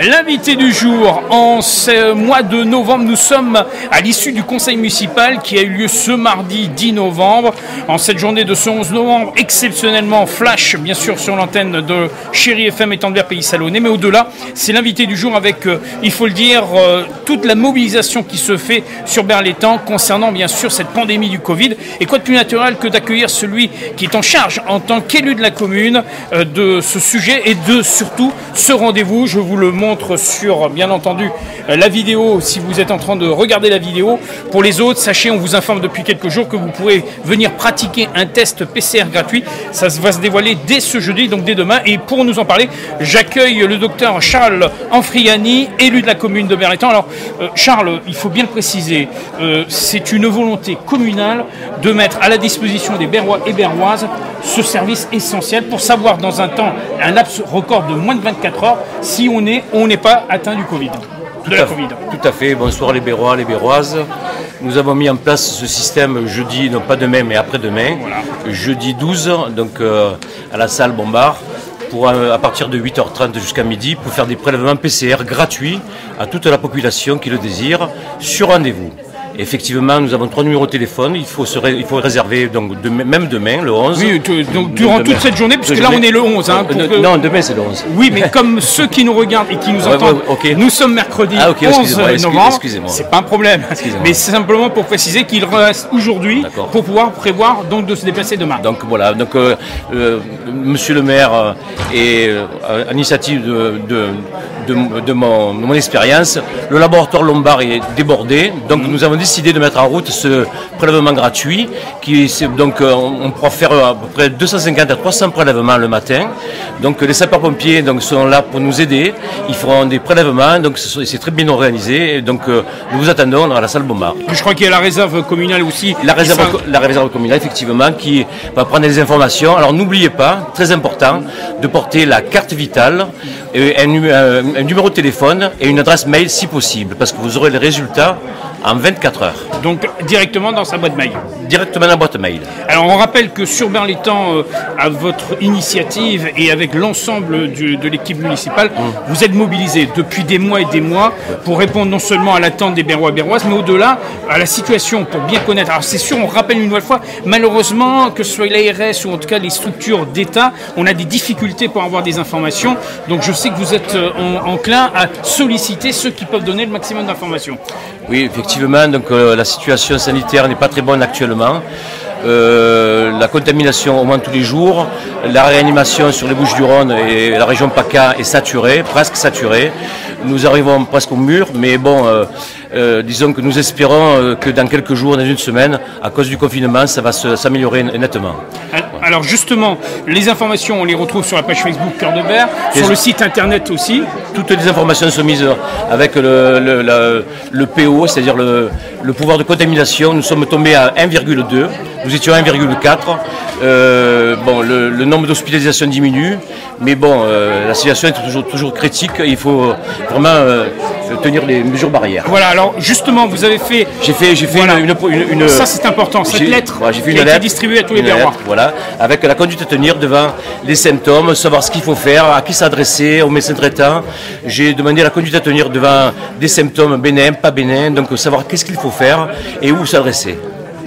L'invité du jour, en ce mois de novembre, nous sommes à l'issue du conseil municipal qui a eu lieu ce mardi 10 novembre. En cette journée de ce 11 novembre, exceptionnellement flash, bien sûr, sur l'antenne de Chéri FM et Pays Salonnais. Mais au-delà, c'est l'invité du jour avec, euh, il faut le dire, euh, toute la mobilisation qui se fait sur Berlétan concernant, bien sûr, cette pandémie du Covid. Et quoi de plus naturel que d'accueillir celui qui est en charge en tant qu'élu de la commune euh, de ce sujet et de surtout ce rendez-vous. Je vous le montre sur, bien entendu, la vidéo si vous êtes en train de regarder la vidéo. Pour les autres, sachez, on vous informe depuis quelques jours que vous pourrez venir pratiquer un test PCR gratuit. Ça va se dévoiler dès ce jeudi, donc dès demain. Et pour nous en parler, j'accueille le docteur Charles Anfriani, élu de la commune de Berlétan. Alors, euh, Charles, il faut bien le préciser, euh, c'est une volonté communale de mettre à la disposition des Berrois et Berroises ce service essentiel pour savoir dans un temps, un laps record de moins de 24 heures, si on est on n'est pas atteint du Covid. Tout, à, Covid. tout à fait. Bonsoir les Bérois, les Béroises. Nous avons mis en place ce système jeudi, non pas demain, mais après-demain, jeudi 12, donc euh, à la salle Bombard, pour, euh, à partir de 8h30 jusqu'à midi, pour faire des prélèvements PCR gratuits à toute la population qui le désire, sur rendez-vous. Effectivement, nous avons trois numéros de téléphone. Il faut, se il faut réserver donc, même demain, le 11. Oui, donc durant toute cette journée, puisque là on est le 11. Hein, euh, Non, demain c'est le 11. Oui, mais comme ceux qui nous regardent et qui nous entendent, nous sommes mercredi 11 ah, novembre. C'est pas un problème. Mais c'est simplement pour préciser qu'il reste aujourd'hui pour pouvoir prévoir donc de se déplacer demain. Donc voilà, donc euh, euh, Monsieur le maire est à l'initiative de, de, mon, mon expérience. Le laboratoire Lombard est débordé, donc nous avons décidé de mettre en route ce prélèvement gratuit. Qui, donc, euh, on pourra faire à peu près 250 à 300 prélèvements le matin. Donc, les sapeurs-pompiers donc, sont là pour nous aider. Ils feront des prélèvements. Donc, c'est très bien organisé. donc, euh, nous vous attendons à la salle Bombard. Je crois qu'il y a la réserve communale aussi. La réserve, la réserve communale, effectivement, qui va prendre des informations. Alors, n'oubliez pas, très important, de porter la carte vitale, un, un numéro de téléphone et une adresse mail si possible, parce que vous aurez les résultats en 24 heures. Donc directement dans sa boîte mail Directement dans la boîte mail. Alors on rappelle que sur Berlétan, euh, à votre initiative et avec l'ensemble de l'équipe municipale, mmh. vous êtes mobilisés depuis des mois et des mois pour répondre non seulement à l'attente des Berrois et Berroises, mais au-delà à la situation pour bien connaître. Alors c'est sûr, on rappelle une nouvelle fois, malheureusement, que ce soit l'ARS ou en tout cas les structures d'État, on a des difficultés pour avoir des informations. Donc je sais que vous êtes euh, enclin à solliciter ceux qui peuvent donner le maximum d'informations. Oui, effectivement, donc euh, la situation sanitaire n'est pas très bonne actuellement. Euh, la contamination augmente tous les jours, la réanimation sur les Bouches du Rhône et la région PACA est saturée, presque saturée. Nous arrivons presque au mur, mais bon, euh, disons que nous espérons que dans quelques jours, dans une semaine, à cause du confinement, ça va s'améliorer nettement. Alors justement, les informations, on les retrouve sur la page Facebook Cœur de Berre, sur le site internet aussi. Toutes les informations sont mises avec le, le, PO, c'est-à-dire le, pouvoir de contamination. Nous sommes tombés à 1,2, nous étions à 1,4. Euh, bon, le, nombre d'hospitalisations diminue, mais bon, euh, la situation est toujours, toujours critique. Il faut vraiment euh, tenir les mesures barrières. Voilà, alors justement, vous avez fait. J'ai fait, j'ai fait une, Ça, c'est important, cette lettre j'ai fait qui une été distribuée à tous les Berrois. Voilà, avec la conduite à tenir devant les symptômes, savoir ce qu'il faut faire, à qui s'adresser, au médecin traitant. J'ai demandé la conduite à tenir devant des symptômes bénins, pas bénins, donc savoir qu'est-ce qu'il faut faire et où s'adresser.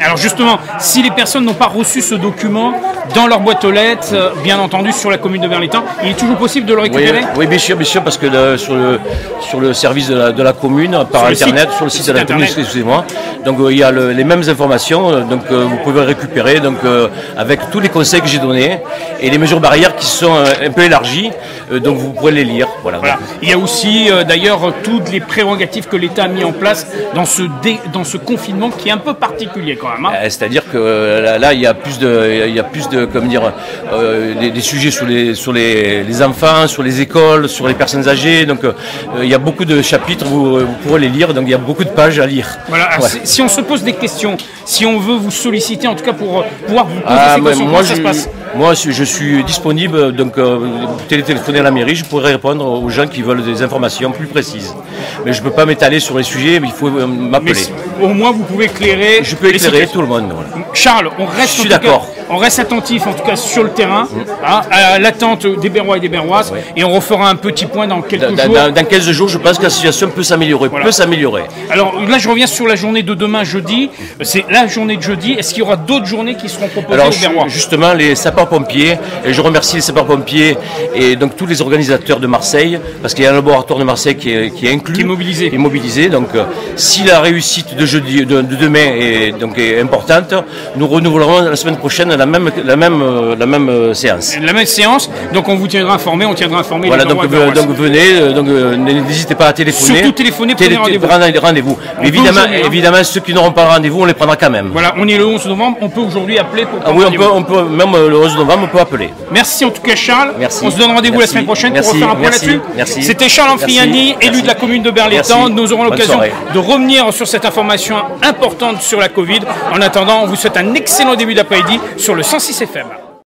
Alors justement, si les personnes n'ont pas reçu ce document dans leur boîte aux lettres, euh, bien entendu sur la commune de Berlétan, il est toujours possible de le récupérer? oui, bien sûr, bien sûr, parce que sur, le, sur le service de la, commune, par internet, sur le site, de la commune, excusez-moi, donc euh, il y a les mêmes informations, euh, donc vous pouvez récupérer donc, avec tous les conseils que j'ai donnés et les mesures barrières qui sont un peu élargies, donc vous pourrez les lire. Voilà. Il y a aussi d'ailleurs toutes les prérogatives que l'État a mis en place dans ce, dans ce confinement qui est un peu particulier quand Hein. Euh, c'est-à-dire que euh, là, il y a plus de, il y a plus de, comme dire, euh, des, sujets sur les, sur les, enfants, sur les écoles, sur les personnes âgées. Donc, il y a beaucoup de chapitres. Vous, pourrez les lire. Donc, il y a beaucoup de pages à lire. Voilà. Si on se pose des questions, si on veut vous solliciter, en tout cas pour pouvoir vous poser ah, ces questions, moi, ça se passe? Moi, je suis disponible, donc vous téléphoner à la mairie, je pourrais répondre aux gens qui veulent des informations plus précises. Mais je ne peux pas m'étaler sur les sujets, mais il faut m'appeler. Au moins, vous pouvez éclairer. Je peux éclairer tout le monde. voilà. Charles, on reste, Je suis d'accord. on reste attentif en tout cas sur le terrain, hein, à l'attente des Berrois et des Berroises, et on refera un petit point dans quelques Dans, jours. dans- dans 15 jours, je pense que la situation peut s'améliorer. Voilà. Peut s'améliorer. Alors là, je reviens sur la journée de demain, jeudi. C'est la journée de jeudi. Est-ce qu'il y aura d'autres journées qui seront proposées Alors aux Berrois? ju- justement, les sapeurs-pompiers, et je remercie les sapeurs-pompiers et donc tous les organisateurs de Marseille, parce qu'il y a un laboratoire de Marseille qui est, qui est inclus. Qui est mobilisé. Qui est mobilisé. Donc euh, si la réussite de, jeudi, de, de demain est, donc, est importante, nous renouvellerons la semaine prochaine la même, la même, euh, la même euh, séance. La même séance, donc on vous tiendra informé, on tiendra informé Voilà, donc, donc venez, donc euh, n'hésitez pas à téléphoner. Surtout téléphoner, prenez rendez-vous. évidemment, hein. évidemment, ceux qui n'auront pas rendez-vous, on les prendra quand même. Voilà, on est le 11 novembre, on peut aujourd'hui appeler pour Ah oui, on peut, on peut, même le 11 novembre, on peut appeler. Merci en tout cas Charles. Merci. On se donne rendez-vous la semaine prochaine Merci. pour refaire un point là-dessus. Merci. C'était Charles Anfriani, élu de la commune de Berlétan. Nous aurons l'occasion de revenir sur cette information importante sur la Covid. En attendant, on vous souhaite un excellent début d'après-midi sur le 106 FM.